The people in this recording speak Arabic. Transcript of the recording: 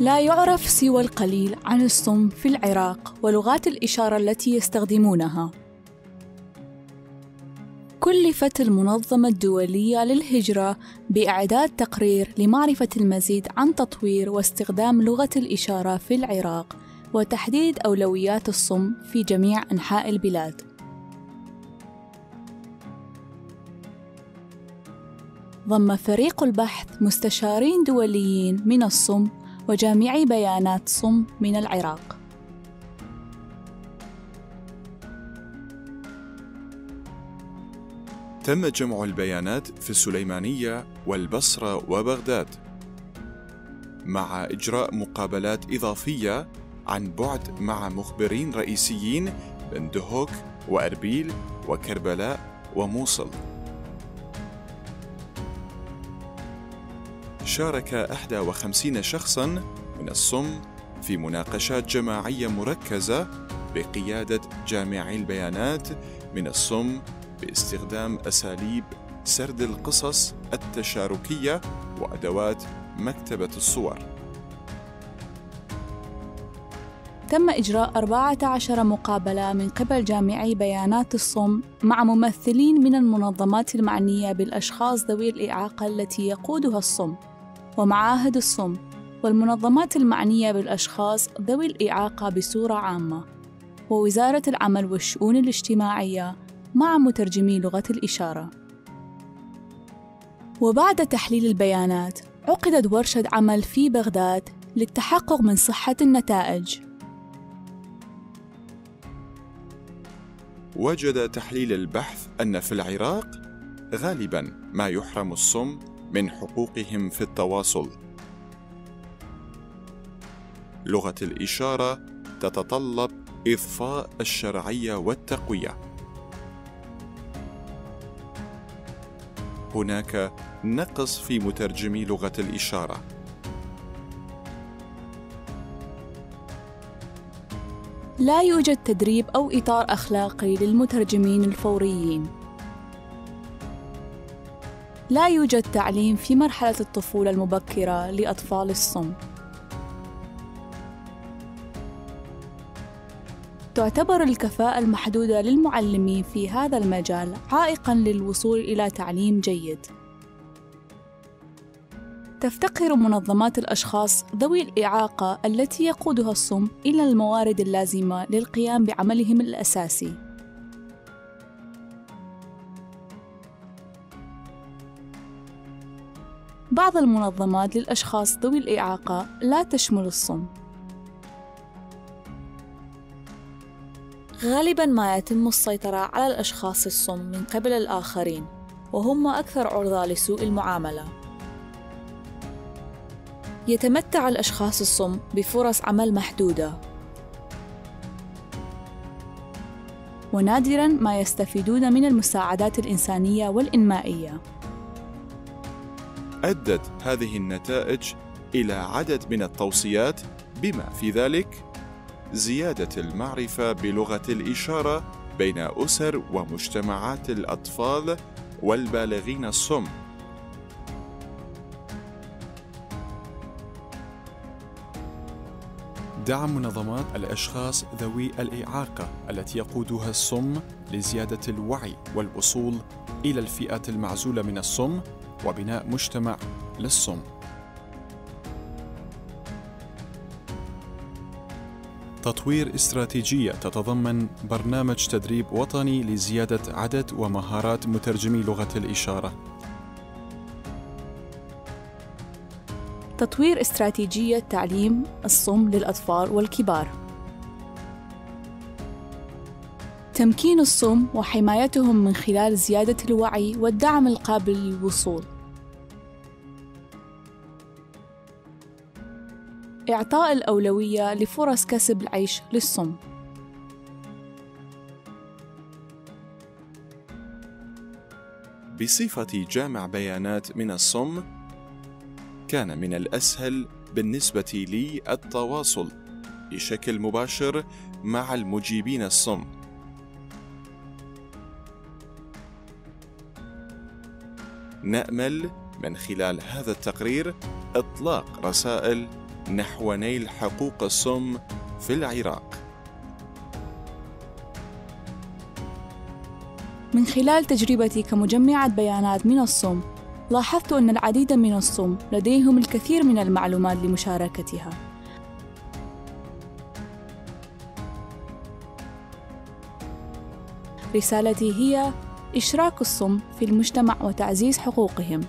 لا يعرف سوى القليل عن الصم في العراق ولغات الإشارة التي يستخدمونها. كلفت المنظمة الدولية للهجرة بإعداد تقرير لمعرفة المزيد عن تطوير واستخدام لغة الإشارة في العراق وتحديد أولويات الصم في جميع أنحاء البلاد. ضم فريق البحث مستشارين دوليين من الصم وجامعي بيانات صم من العراق. تم جمع البيانات في السليمانية والبصرة وبغداد مع إجراء مقابلات إضافية عن بعد مع مخبرين رئيسيين من دهوك وأربيل وكربلاء وموصل. شارك 51 شخصا من الصم في مناقشات جماعية مركزة بقيادة جامعي البيانات من الصم باستخدام أساليب سرد القصص التشاركية وأدوات مكتبة الصور. تم إجراء 14 مقابلة من قبل جامعي بيانات الصم مع ممثلين من المنظمات المعنية بالأشخاص ذوي الإعاقة التي يقودها الصم ومعاهد الصم والمنظمات المعنية بالأشخاص ذوي الإعاقة بصورة عامة ووزارة العمل والشؤون الاجتماعية مع مترجمي لغة الإشارة. وبعد تحليل البيانات عقدت ورشة عمل في بغداد للتحقق من صحة النتائج. وجد تحليل البحث أن في العراق غالبا ما يحرم الصم من حقوقهم في التواصل. لغة الإشارة تتطلب إضفاء الشرعية والتقوية. هناك نقص في مترجمي لغة الإشارة. لا يوجد تدريب أو إطار أخلاقي للمترجمين الفوريين. لا يوجد تعليم في مرحلة الطفولة المبكرة لأطفال الصم. تعتبر الكفاءة المحدودة للمعلمين في هذا المجال عائقًا للوصول إلى تعليم جيد. تفتقر منظمات الأشخاص ذوي الإعاقة التي يقودها الصم إلى الموارد اللازمة للقيام بعملهم الأساسي. بعض المنظمات للأشخاص ذوي الإعاقة لا تشمل الصم. غالبا ما يتم السيطرة على الأشخاص الصم من قبل الآخرين وهم أكثر عرضة لسوء المعاملة. يتمتع الأشخاص الصم بفرص عمل محدودة. ونادرا ما يستفيدون من المساعدات الإنسانية والإنمائية. أدت هذه النتائج إلى عدد من التوصيات بما في ذلك زيادة المعرفة بلغة الإشارة بين أسر ومجتمعات الأطفال والبالغين الصم. دعم منظمات الأشخاص ذوي الإعاقة التي يقودها الصم لزيادة الوعي والوصول إلى الفئات المعزولة من الصم وبناء مجتمع للصم تطوير استراتيجية تتضمن برنامج تدريب وطني لزيادة عدد ومهارات مترجمي لغة الإشارة. تطوير استراتيجية تعليم الصم للأطفال والكبار. تمكين الصم وحمايتهم من خلال زيادة الوعي والدعم القابل للوصول. إعطاء الأولوية لفرص كسب العيش للصم. بصفة جامع بيانات من الصم كان من الأسهل بالنسبة لي التواصل بشكل مباشر مع المجيبين الصم. نأمل من خلال هذا التقرير إطلاق رسائل نحو نيل حقوق الصم في العراق. من خلال تجربتي كمجمعة بيانات من الصم لاحظت أن العديد من الصم لديهم الكثير من المعلومات لمشاركتها. رسالتي هي إشراك الصم في المجتمع وتعزيز حقوقهم.